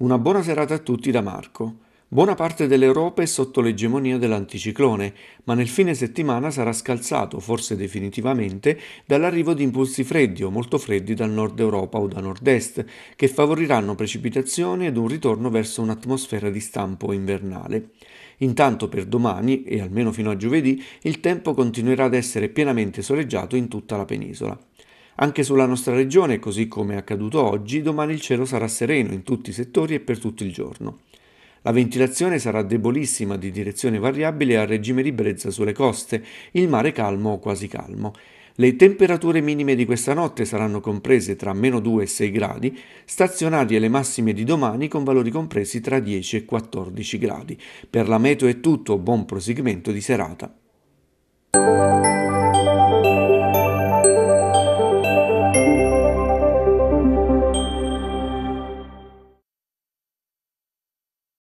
Una buona serata a tutti da Marco. Buona parte dell'Europa è sotto l'egemonia dell'anticiclone, ma nel fine settimana sarà scalzato, forse definitivamente, dall'arrivo di impulsi freddi o molto freddi dal nord Europa o da nord-est, che favoriranno precipitazioni ed un ritorno verso un'atmosfera di stampo invernale. Intanto per domani, e almeno fino a giovedì, il tempo continuerà ad essere pienamente soleggiato in tutta la penisola. Anche sulla nostra regione, così come è accaduto oggi, domani il cielo sarà sereno in tutti i settori e per tutto il giorno. La ventilazione sarà debolissima di direzione variabile a regime di brezza sulle coste, il mare calmo o quasi calmo. Le temperature minime di questa notte saranno comprese tra meno 2 e 6 gradi, stazionarie le massime di domani con valori compresi tra 10 e 14 gradi. Per la meteo è tutto, buon proseguimento di serata.